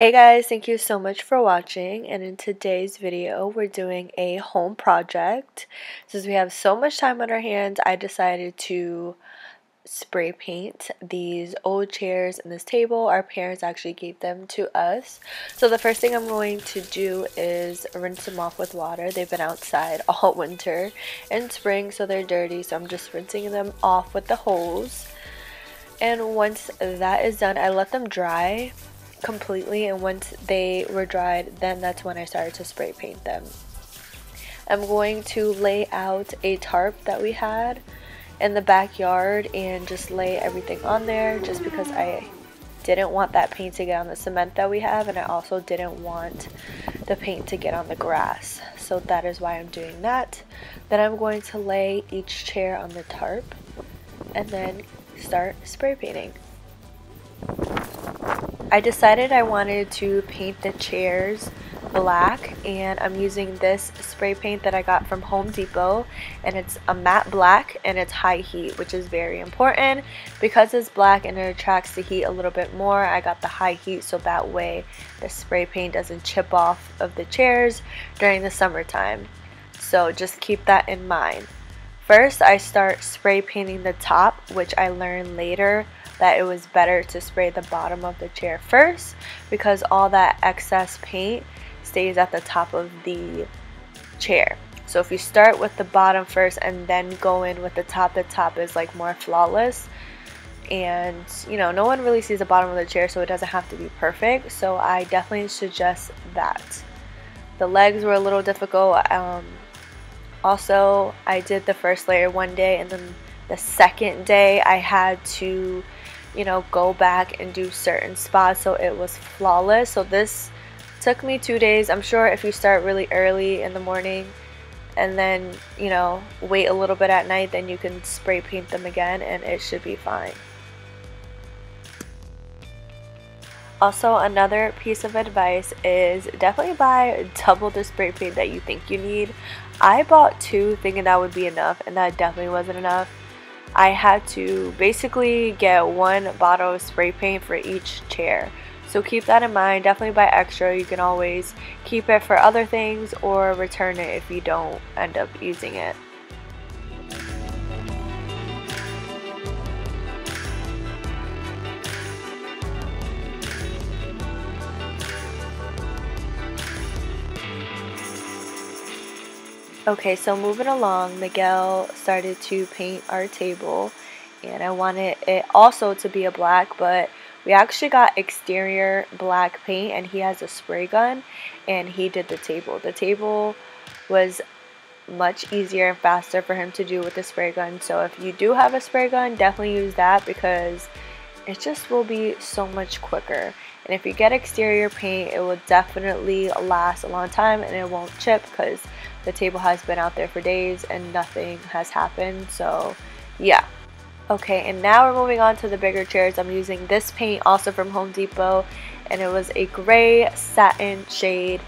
Hey guys, thank you so much for watching and in today's video we're doing a home project. Since we have so much time on our hands, I decided to spray paint these old chairs and this table. Our parents actually gave them to us. So the first thing I'm going to do is rinse them off with water. They've been outside all winter and spring so they're dirty so I'm just rinsing them off with the hose. And once that is done, I let them dry completely and once they were dried then that's when I started to spray paint them. I'm going to lay out a tarp that we had in the backyard and just lay everything on there just because I didn't want that paint to get on the cement that we have and I also didn't want the paint to get on the grass. So that is why I'm doing that. Then I'm going to lay each chair on the tarp and then start spray painting I decided I wanted to paint the chairs black and I'm using this spray paint that I got from Home Depot and it's a matte black and it's high heat which is very important. Because it's black and it attracts the heat a little bit more I got the high heat so that way the spray paint doesn't chip off of the chairs during the summertime. So just keep that in mind. First I start spray painting the top which I learned later that it was better to spray the bottom of the chair first because all that excess paint stays at the top of the chair. So if you start with the bottom first and then go in with the top, the top is like more flawless. And you know, no one really sees the bottom of the chair, so it doesn't have to be perfect. So I definitely suggest that. The legs were a little difficult. Um, also, I did the first layer one day, and then the second day I had to you know, go back and do certain spots so it was flawless. So this took me two days. I'm sure if you start really early in the morning and then, you know, wait a little bit at night, then you can spray paint them again and it should be fine. Also, another piece of advice is definitely buy double the spray paint that you think you need. I bought two thinking that would be enough and that definitely wasn't enough. I had to basically get one bottle of spray paint for each chair. So keep that in mind. Definitely buy extra. You can always keep it for other things or return it if you don't end up using it. Okay, so moving along, Miguel started to paint our table and I wanted it also to be a black, but we actually got exterior black paint and he has a spray gun and he did the table. The table was much easier and faster for him to do with the spray gun. So if you do have a spray gun, definitely use that because it just will be so much quicker. And if you get exterior paint, it will definitely last a long time and it won't chip because the table has been out there for days and nothing has happened. So yeah. Okay, and now we're moving on to the bigger chairs. I'm using this paint also from Home Depot and it was a gray satin shade.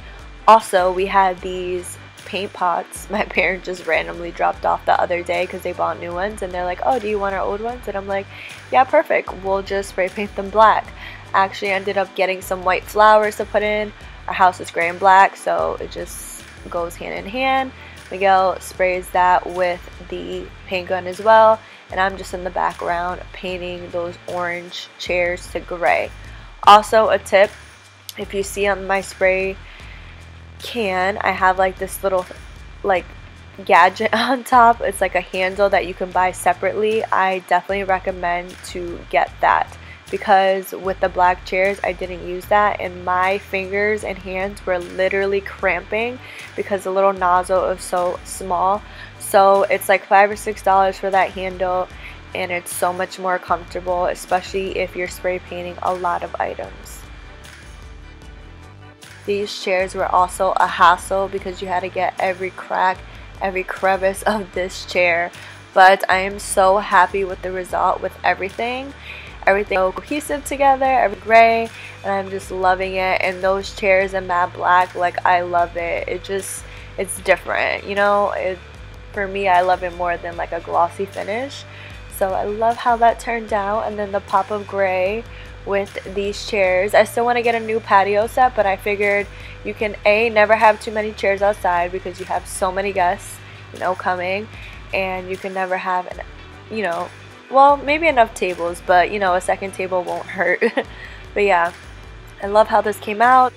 Also, we had these paint pots my parents just randomly dropped off the other day because they bought new ones and they're like oh do you want our old ones and i'm like yeah perfect we'll just spray paint them black actually ended up getting some white flowers to put in. Our house is gray and black, so it just goes hand in hand. Miguel sprays that with the paint gun as well, and I'm just in the background painting those orange chairs to gray. Also, a tip if you see on my spray can, I have like this little like gadget on top. It's like a handle that you can buy separately. I definitely recommend to get that because with the black chairs I didn't use that and my fingers and hands were literally cramping because the little nozzle is so small. So it's like five or six dollars for that handle and it's so much more comfortable especially if you're spray painting a lot of items. These chairs were also a hassle because you had to get every crack every crevice of this chair but I am so happy with the result with everything everything so cohesive together, every gray, and I'm just loving it. And those chairs in matte black, like I love it. It just, it's different, you know. It, for me, I love it more than like a glossy finish. So I love how that turned out. And then the pop of gray with these chairs. I still want to get a new patio set, but I figured you can A, never have too many chairs outside because you have so many guests, you know, coming, and you can never have, an, you know, well, maybe enough tables, but, you know, a second table won't hurt. but yeah, I love how this came out.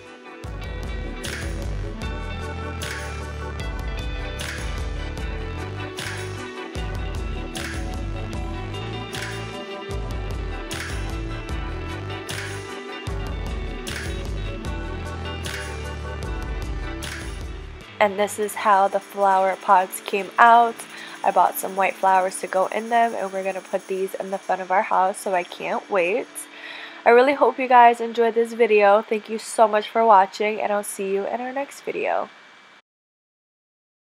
and this is how the flower pots came out. I bought some white flowers to go in them and we're going to put these in the front of our house so I can't wait. I really hope you guys enjoyed this video. Thank you so much for watching and I'll see you in our next video.